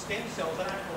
stem cells aren't